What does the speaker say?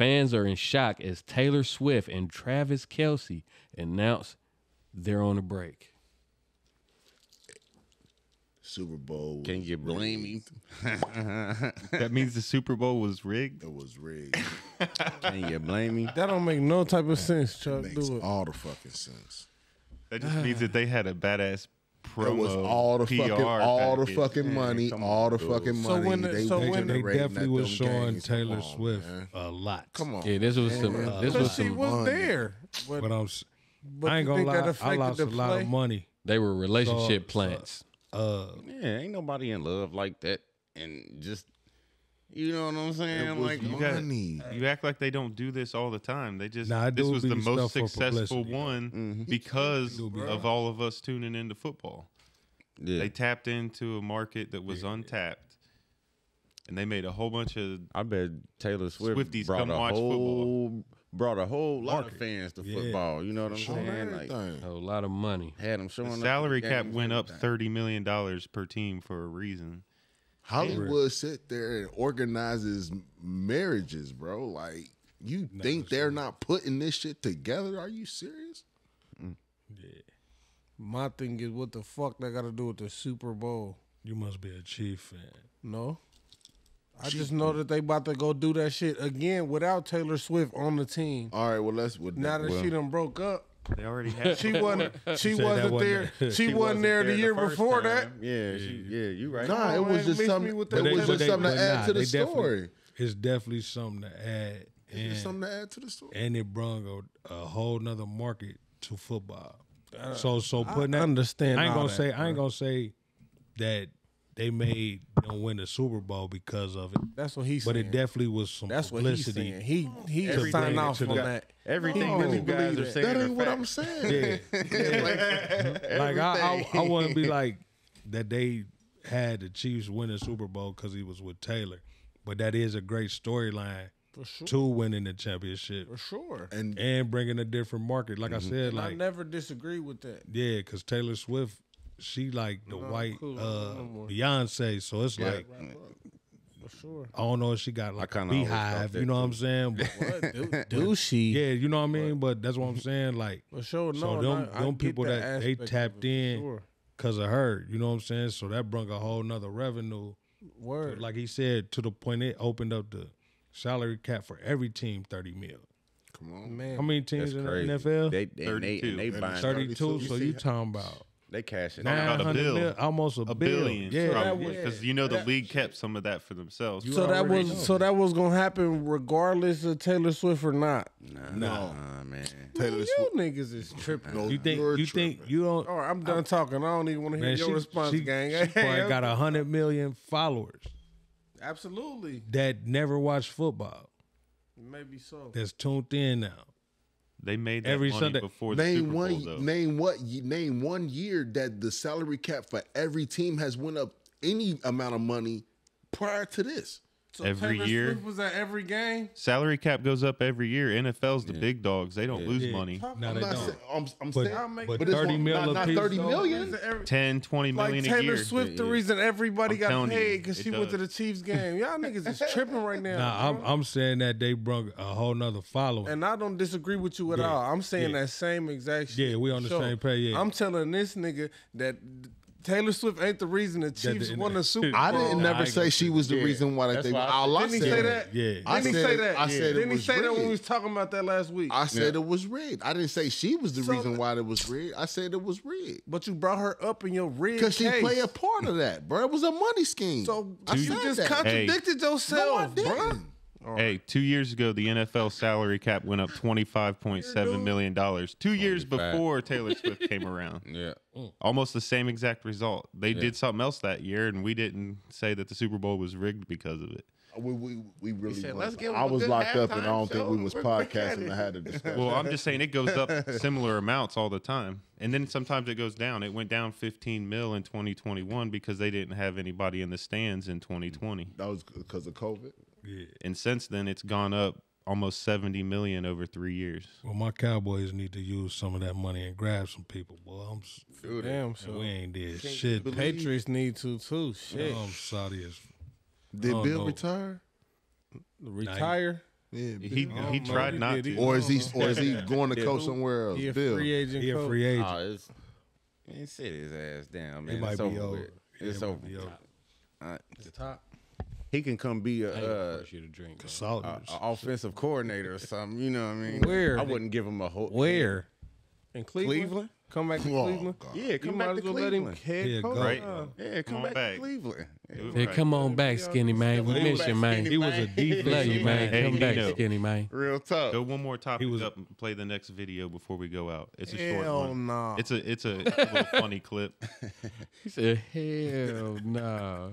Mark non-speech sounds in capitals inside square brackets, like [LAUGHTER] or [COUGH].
Fans are in shock as Taylor Swift and Travis Kelce announce they're on a break. Super Bowl. was Can you blame me? [LAUGHS] That means the Super Bowl was rigged. It was rigged. [LAUGHS] Can you blame me? That don't make no type of sense, Chuck. Makes Do it. all the fucking sense. That just means that they had a badass promo. It was all the PR fucking, all the package. fucking money, all the dude. fucking So money. when the- they, so when They definitely at was showing. Taylor on, Swift man. a lot. Come on. Yeah, this was some. Uh, This but was she some. was money. there. But, But I'm, but I ain't gonna think that lie, I lost the a lot of money. They were relationship So- so- plants. Uh, Yeah, ain't nobody in love like that, and just you know what I'm saying? Like you got- money. You act like they don't do this all the time. They just Nah, this was the most stuff for successful publicity. one mm-hmm. because do be of all of us tuning into football. yeah. They tapped into a market that was untapped, and they made a whole bunch of. I bet Taylor Swift Swifties brought come a watch whole brought a whole lot of fans to Yeah. football. You know what I'm On saying? Like everything. A lot of money. had them showing The up salary at cap went up thirty million dollars per team for a reason. Hollywood sit there and organizes marriages, bro. Like, you think they're not putting this shit together? Are you serious? Mm. Yeah. My thing is, what the fuck that got to do with the Super Bowl? you must be a Chief fan. No. I just know that they about to go do that shit again without Taylor Swift on the team. All right, well let's. Well, Now that well, she done broke up, They already [LAUGHS] had. she wasn't. She wasn't wasn't there. there. She, She wasn't there the year first before that. time. Yeah, she, yeah, you right. Nah, it was just something. me with It that- was but just they- something to add nah, to the story. It's definitely something to add, and, just something to add to the story. and it brought a, a whole nother market to football. Uh, so so putting that, understand I ain't gonna that, say I ain't gonna say that they made them win the Super Bowl because of it, That's what he's but saying. it definitely was some That's what he's publicity. saying. He he Everything signed off to on the- that. Everything He really you guys are saying That ain't what I'm saying. Yeah. [LAUGHS] [LAUGHS] like I, I, I wouldn't be [LAUGHS] like that they had the Chiefs win the Super Bowl because he was with Taylor, but that is a great storyline For sure. to winning the championship For sure. And and bringing a different market. Like I said, And I never disagree with that. yeah, because Taylor Swift, she like the white cool. uh, No. Beyonce, so it's like For sure. I don't know if she got like a kinda always thought BeyHive, you know what I'm saying? But What? Do, do she? yeah, you know what I mean. But that's what I'm saying, like. For sure. No, So and them, I- I them get people that, they aspect of tapped it, for in sure. because of her, you know what I'm saying? So that brought a whole nother revenue. Word. Like he said, to the point it opened up the salary cap for every team 30 mil. come on, Man. How many teams That's in crazy. the NFL? They, and they, 32. and they And buying 32. 32. So You you talking about They cashing Talking out. about a 900 bill. mil, almost a, a bill. billion, Yeah, probably, because was- you know the that- league kept some of that for themselves. You So that was know. so that was gonna happen regardless of Taylor Swift or not. Nah, No. nah, man. Taylor you Swift. niggas is tripping. No, You think you're you think you don't All right, I'm done talking. I don't even want to hear man, your she, response, she, gang. she probably [LAUGHS] got a hundred million followers Absolutely, that never watch football. maybe so. That's tuned in now. They made that Every money Sunday- before the Name Super Bowl, though. Name what? Name one year that the salary cap for every team has went up any amount of money prior to this. So Every Taylor year? Swift was at every game. Salary cap goes up every year. NFL's the big dogs. They don't lose Yeah. money. No, I'm they not don't. saying. I'm, I'm But- saying. but but it's 30 one- mil not, a not piece, 30 though. million. 10, 20 Like million a Taylor year. Swift, the Yeah. reason everybody I'm got telling you, paid because it she went to the. Chiefs game. [LAUGHS] Y'all niggas is tripping right now. Nah, I'm bro. I'm saying that they brought a whole nother following. and I don't disagree with you at Yeah, all. I'm saying yeah. that same exact shit. Yeah, we on the Sure. same page, yeah. I'm telling this nigga that Taylor Swift ain't the reason the Chiefs the- won the [LAUGHS] Super Bowl. I didn't never say she was the Yeah, reason why that that's they. why I All I Didn't he say that? Yeah. I Didn't he said- say that? I said it Didn't he was say that when we was talking about that last week? I said it was rigged. I didn't say she was the So reason why it was rigged. I said it was rigged but you brought her up in your rig because she case. played a part of that, bro. It was a money scheme. So I you said just that. contradicted no, I yourself, bro. Didn't. Hey, two years ago, the NFL salary cap went up $25.7 million. Two years fact. before Taylor Swift came around. [LAUGHS] Yeah. Mm. Almost the same exact result. They did something else that year, and we didn't say that the Super Bowl was rigged because of it. Uh, we, we, we really. said, was. "Let's give 'em I a was locked up, and I don't think we was We're back at podcasting. it. I had to discuss. Well, I'm just saying it goes up [LAUGHS] similar amounts all the time. And then sometimes it goes down. It went down 15 mil in 2021 because they didn't have anybody in the stands in 2020. that was because of COVID. And since then, it's gone up almost 70 million over three years. well, my Cowboys need to use some of that money and grab some people. Boy, I'm s- Damn, so we ain't did shit. the Patriots need to too. Shit, I'm sorry as Did Oh, Bill no. retire? retire. Yeah, He Bill. he know. tried He not did. to. Or is he [LAUGHS] or is he going to Yeah. coach somewhere else? He a Bill. free agent. He a coach. free agent. Oh, it's man, sit his ass down, He man. might It's be over over. with. Yeah, It's he might over. be over. Uh, The top. He can come be a, I ain't uh, force you to drink. man. Solid. a, a offensive coordinator or something. You know what I mean? Where? I wouldn't give him a whole Where? In Cleveland. Cleveland? Come back to Oh, Cleveland. God. Yeah, come might back as to well let him Cleveland. head Yeah, coach. Right. Uh, Yeah, come, on back, back. to Cleveland. Hey, Right. come on back, skinny man. We Come miss you, man. He was a man. [LAUGHS] defensive Love you, man. Hey, Come he back, know. skinny man. Real tough. Go one more topic he was- up and play the next video before we go out. It's a short Hell one. nah. It's a it's a, little funny clip. [LAUGHS] He said, "Hell no."